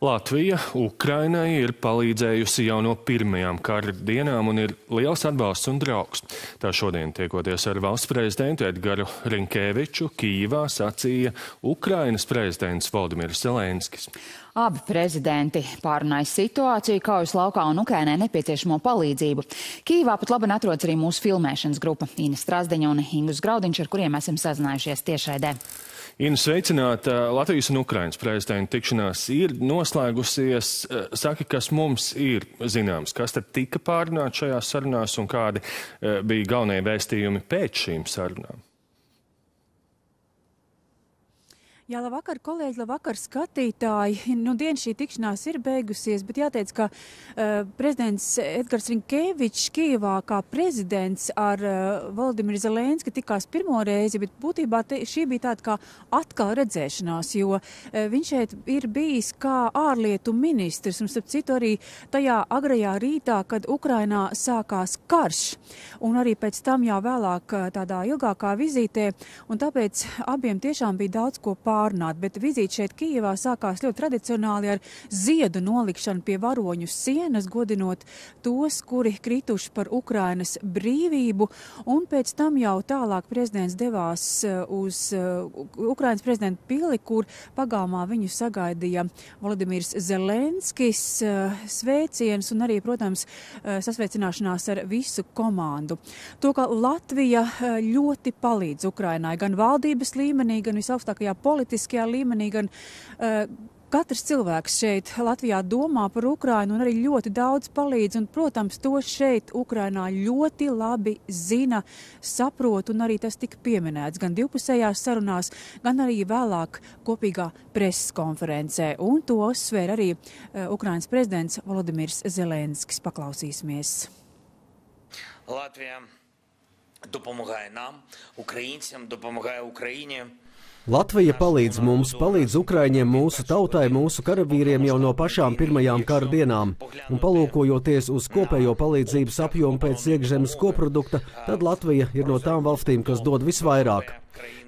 Latvija Ukrainai ir palīdzējusi jau no pirmajām kara dienām un ir liels atbalsts un draugs. Tā šodien tiekoties ar valsts prezidentu Edgaru Rinkēviču, Kīvā sacīja Ukrainas prezidents Valdimirs Zelenskis. Abi prezidenti pārunāja situāciju kaujas laukā un Ukrainai nepieciešamo palīdzību. Kīvā pat labi atrodas arī mūsu filmēšanas grupa Ina Strasdeņa un Ingus Graudiņš, ar kuriem esam sazinājušies tiešraidē. Ina sveicināta Latvijas un Ukrainas prezidenta tikšanās ir noslēgusies. Saki, kas mums ir zināms, kas tad tika pārunāts šajās sarunās un kādi bija galvenie vēstījumi pēc šīm sarunām? Jā, labvakar, kolēģi, labvakar, skatītāji. Nu, diena šī tikšanās ir beigusies, bet jāteic, ka uh, prezidents Edgars Rinkēvičs Kijevā kā prezidents ar uh, Valdimiru Zelenski tikās pirmo reizi, bet būtībā te, šī bija tāda kā atkal redzēšanās, jo uh, viņš šeit ir bijis kā ārlietu ministrs un, starp citu, arī tajā agrajā rītā, kad Ukrainā sākās karš, un arī pēc tam jau vēlāk tādā ilgākā vizītē, un tāpēc abiem tiešām bija daudz ko pār pārunāt, bet vizīte šeit Kijevā sākās ļoti tradicionāli ar ziedu nolikšanu pie varoņu sienas, godinot tos, kuri krituši par Ukrainas brīvību, un pēc tam jau tālāk prezidents devās uh, uz uh, Ukrainas prezidenta pili, kur pagāmā viņu sagaidīja Vladimirs Zelenskis, uh, sveiciens un arī, protams, sasveicināšanās ar visu komandu. To, ka Latvija ļoti palīdz Ukrainai gan valdības līmenī, gan visaugstākajā politikā, politiskajā līmenī, gan uh, katrs cilvēks šeit Latvijā domā par Ukrainu un arī ļoti daudz palīdz. Un, protams, to šeit Ukrainā ļoti labi zina, saprot un arī tas tika pieminēts gan divpusējās sarunās, gan arī vēlāk kopīgā preses konferencē. Un to uzsvēra arī uh, Ukrainas prezidents Volodimirs Zelenskis. Paklausīsimies. Латвія допомагає нам, українцям, допомагає Україні. Latvija palīdz mums, palīdz Ukraiņiem, mūsu tautai, mūsu karavīriem jau no pašām pirmajām kara dienām. Un palūkojoties uz kopējo palīdzības apjomu pēc iekšzemes koprodukta, tad Latvija ir no tām valstīm, kas dod visvairāk.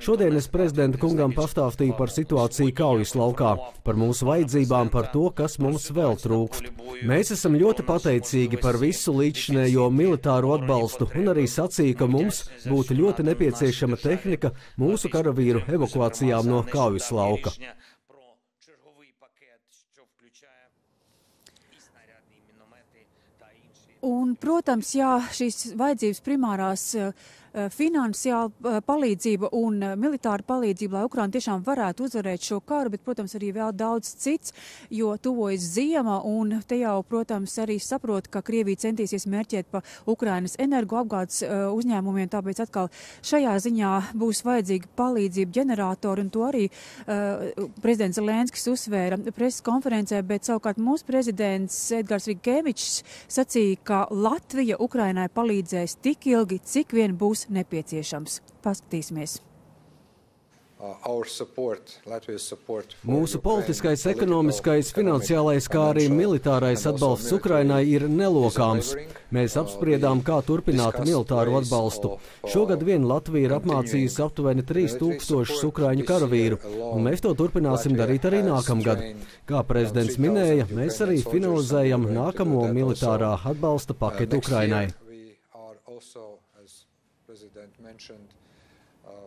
Šodien es prezidenta kungam pastāstīju par situāciju kaujas laukā, par mūsu vajadzībām, par to, kas mums vēl trūkst. Mēs esam ļoti pateicīgi par visu līdzšinējo militāro atbalstu un arī sacīju, ka mums būtu ļoti nepieciešama tehnika mūsu karavīru evakuācijām no kaujas lauka. Un, protams, jā, šīs vajadzības primārās uh, Eh, finansiāla eh, palīdzība un eh, militāra palīdzība, lai Ukraina tiešām varētu uzvarēt šo karu, bet, protams, arī vēl daudz cits, jo tuvojas ziema un te jau, protams, arī saprot, ka Krievija centīsies mērķēt pa Ukrainas energoapgādes uzņēmumiem, tāpēc atkal šajā ziņā būs vajadzīga palīdzība ģeneratori, un to arī uh, prezidents Zelenskis uzsvēra preses konferencē, bet savukārt mūsu prezidents Edgars Rikevičs sacīja, ka Latvija Ukrainai palīdzēs tik ilgi, cik vien būs nepieciešams. Paskatīsimies! Uh, support, support Mūsu politiskais, ekonomiskais, finansiālais, kā arī militārais atbalsts Ukrainai ir nelokāms. Mēs apspriedām, kā turpināt militāro atbalstu. Šogad vien Latvija ir apmācījusi aptuveni 3000 ukraiņu karavīru, un mēs to turpināsim darīt arī nākamgad. Kā prezidents minēja, mēs arī finalizējam nākamo militārā atbalsta paketu Ukrainai. Uh,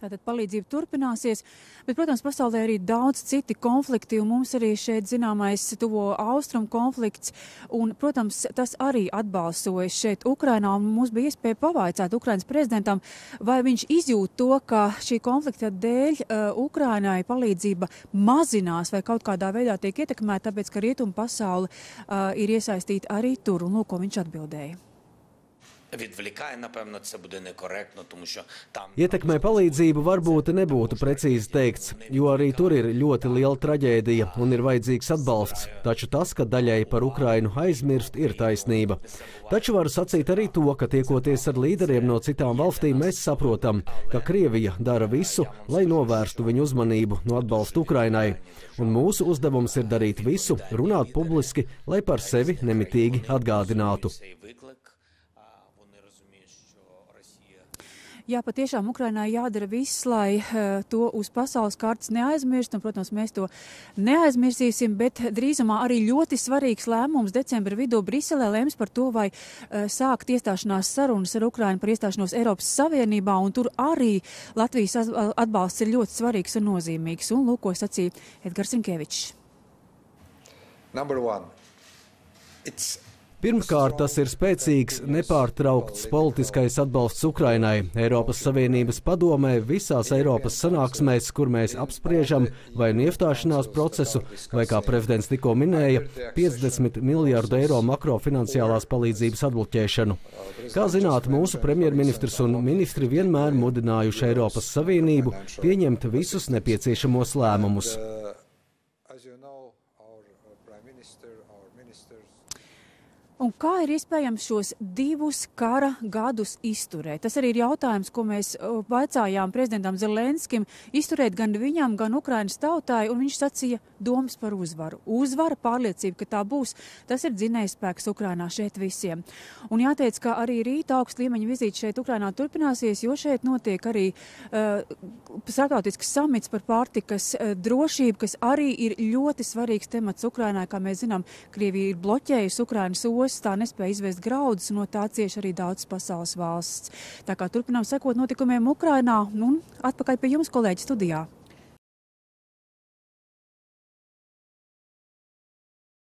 Tātad palīdzība turpināsies, bet, protams, pasaulē arī daudz citi konflikti, un mums arī šeit zināmais tuvo austrumu konflikts, un, protams, tas arī atbalstojas šeit Ukrainā, un mums bija iespēja pavaicāt Ukrainas prezidentam, vai viņš izjūt to, ka šī konflikta dēļ uh, Ukrainai palīdzība mazinās vai kaut kādā veidā tiek ietekmēta, tāpēc, ka rietumu pasauli uh, ir iesaistīta arī tur, un lūk, ko viņš atbildēja відволікає, напевно, це буде некоректно, тому що там ietekmē palīdzību varbūt nebūtu precīzi teikts, jo arī tur ir ļoti liela traģēdija un ir vajadzīgs atbalsts. Taču tas, ka daļai par Ukrainu aizmirst, ir taisnība. Taču varu sacīt arī to, ka tiekoties ar līderiem no citām valstīm, mēs saprotam, ka Krievija dara visu, lai novērstu viņu uzmanību no atbalsta Ukrainai. Un mūsu uzdevums ir darīt visu, runāt publiski, lai par sevi nemitīgi atgādinātu. Jā, patiešām Ukrainai jādara viss, lai uh, to uz pasaules kartes neaizmirst, un, protams, mēs to neaizmirsīsim, bet drīzumā arī ļoti svarīgs lēmums decembra vidū Briselē lems par to, vai uh, sākt iestāšanās sarunas ar Ukrainu par iestāšanos Eiropas Savienībā, un tur arī Latvijas atbalsts ir ļoti svarīgs un nozīmīgs. Un, lūk, ko sacīja Edgars Inkevičs. Number one. It's Pirmkārt, tas ir spēcīgs, nepārtraukts politiskais atbalsts Ukrainai, Eiropas Savienības padomē, visās Eiropas sanāksmēs, kur mēs apspriežam vai nu iestāšanās procesu, vai, kā prezidents tikko minēja, 50 miljārdu eiro makrofinanciālās palīdzības atbloķēšanu. Kā zināt, mūsu premjerministrs un ministri vienmēr mudinājuši Eiropas Savienību pieņemt visus nepieciešamos lēmumus. Un kā ir iespējams šos divus kara gadus izturēt? Tas arī ir jautājums, ko mēs vaicājām prezidentam Zelenskim. Izturēt gan viņam, gan Ukrainas tautai, un viņš sacīja domas par uzvaru. Uzvara, pārliecība, ka tā būs, tas ir dzinējspēks Ukrainā šeit visiem. Un jāteic, ka arī rīta augst līmeņa vizīte šeit Ukrainā turpināsies, jo šeit notiek arī uh, starptautisks samits par pārtikas uh, drošību, kas arī ir ļoti svarīgs temats Ukrainai. Kā mēs zinām, Krievija ir bloķējusi Ukrainas ostas ostas tā nespēja izvest graudus, no tā cieši arī daudz pasaules valsts. Tā kā turpinām sekot notikumiem Ukrainā, un atpakaļ pie jums, kolēģi, studijā.